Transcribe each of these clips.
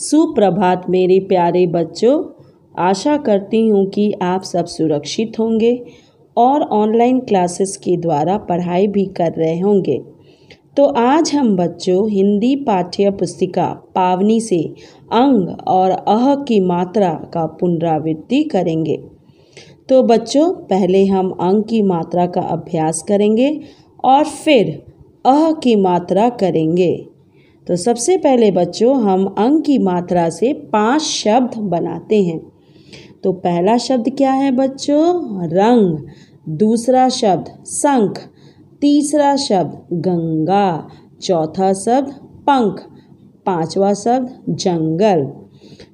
सुप्रभात मेरे प्यारे बच्चों। आशा करती हूँ कि आप सब सुरक्षित होंगे और ऑनलाइन क्लासेस के द्वारा पढ़ाई भी कर रहे होंगे। तो आज हम बच्चों हिंदी पाठ्य पुस्तिका पावनी से अंग और अह की मात्रा का पुनरावृत्ति करेंगे। तो बच्चों, पहले हम अंग की मात्रा का अभ्यास करेंगे और फिर अह की मात्रा करेंगे। तो सबसे पहले बच्चों, हम अंक की मात्रा से पाँच शब्द बनाते हैं। तो पहला शब्द क्या है बच्चों? रंग। दूसरा शब्द शंख। तीसरा शब्द गंगा। चौथा शब्द पंख। पांचवा शब्द जंगल।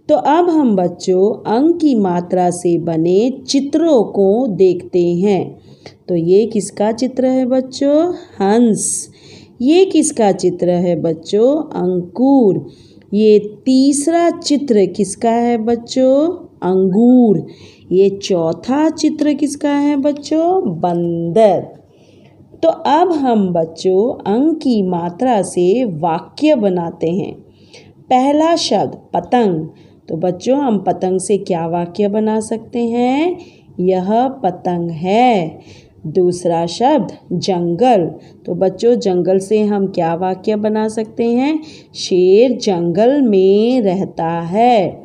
तो अब हम बच्चों अंक की मात्रा से बने चित्रों को देखते हैं। तो ये किसका चित्र है बच्चों? हंस। ये किसका चित्र है बच्चों? अंकुर ये तीसरा चित्र किसका है बच्चों? अंगूर। ये चौथा चित्र किसका है बच्चों? बंदर। तो अब हम बच्चों अंक की मात्रा से वाक्य बनाते हैं। पहला शब्द, पतंग। तो बच्चों, हम पतंग से क्या वाक्य बना सकते हैं? यह पतंग है। दूसरा शब्द जंगल। तो बच्चों, जंगल से हम क्या वाक्य बना सकते हैं? शेर जंगल में रहता है।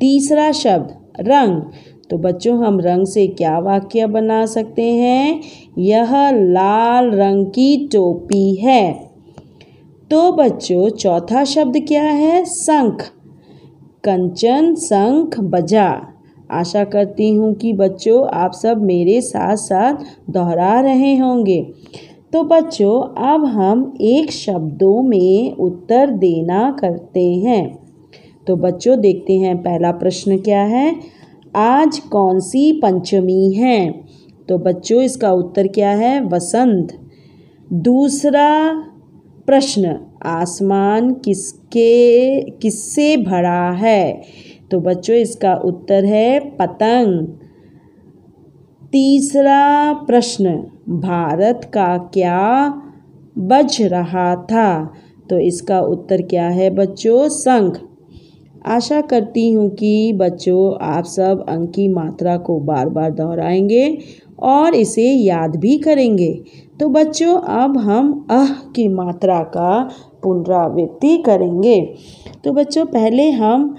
तीसरा शब्द रंग। तो बच्चों, हम रंग से क्या वाक्य बना सकते हैं? यह लाल रंग की टोपी है। तो बच्चों, चौथा शब्द क्या है? शंख। कंचन, शंख, बजा। आशा करती हूँ कि बच्चों, आप सब मेरे साथ साथ दोहरा रहे होंगे। तो बच्चों, अब हम एक शब्दों में उत्तर देना करते हैं। तो बच्चों, देखते हैं पहला प्रश्न क्या है? आज कौन सी पंचमी है? तो बच्चों, इसका उत्तर क्या है? वसंत। दूसरा प्रश्न, आसमान किसके, किससे भरा है? तो बच्चों, इसका उत्तर है पतंग। तीसरा प्रश्न, भारत का क्या बज रहा था? तो इसका उत्तर क्या है बच्चों? संख आशा करती हूँ कि बच्चों, आप सब अंक की मात्रा को बार बार दोहराएँगे और इसे याद भी करेंगे। तो बच्चों, अब हम अह की मात्रा का पुनरावृत्ति करेंगे। तो बच्चों, पहले हम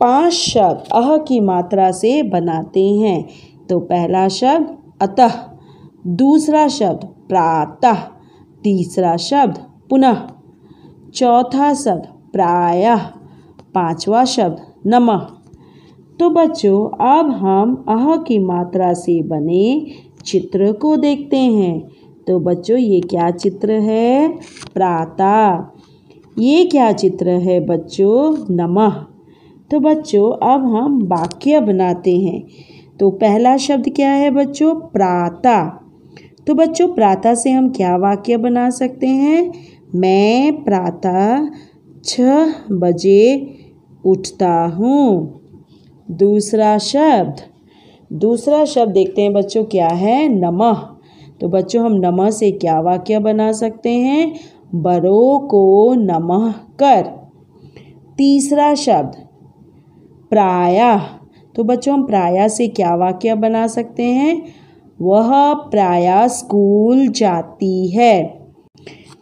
पाँच शब्द अह की मात्रा से बनाते हैं। तो पहला शब्द अतः, दूसरा शब्द प्रातः, तीसरा शब्द पुनः, चौथा शब्द प्रायः, पांचवा शब्द नमः। तो बच्चों, अब हम अह की मात्रा से बने चित्र को देखते हैं। तो बच्चों, ये क्या चित्र है? प्रातः। ये क्या चित्र है बच्चों? नमः। तो बच्चों, अब हम वाक्य बनाते हैं। तो पहला शब्द क्या है बच्चों? प्राता। तो बच्चों, प्रातः से हम क्या वाक्य बना सकते हैं? मैं प्रातः छः बजे उठता हूँ। दूसरा शब्द। दूसरा शब्द देखते हैं बच्चों क्या है? नमः। तो बच्चों, हम नमः से क्या वाक्य बना सकते हैं? बड़ों को नमः कर। तीसरा शब्द। प्रायः। तो बच्चों, हम प्रायः से क्या वाक्य बना सकते हैं? वह प्रायः स्कूल जाती है।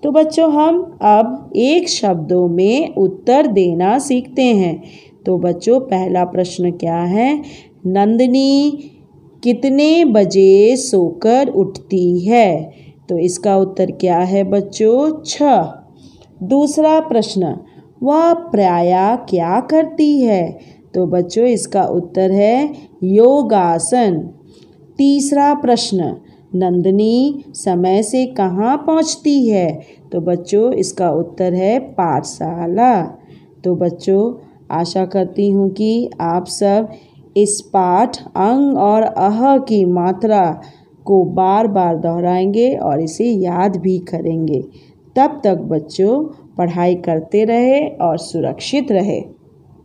तो बच्चों, हम अब एक शब्दों में उत्तर देना सीखते हैं। तो बच्चों, पहला प्रश्न क्या है? नंदनी, कितने बजे सोकर उठती है? तो इसका उत्तर क्या है बच्चों? छ। दूसरा प्रश्न, वह प्रायः क्या करती है? तो बच्चों, इसका उत्तर है योगासन। तीसरा प्रश्न, नंदनी समय से कहाँ पहुँचती है? तो बच्चों, इसका उत्तर है पाठशाला। तो बच्चों, आशा करती हूँ कि आप सब इस पाठ अंग और अह की मात्रा को बार बार दोहराएँगे और इसे याद भी करेंगे। तब तक बच्चों, पढ़ाई करते रहे और सुरक्षित रहे।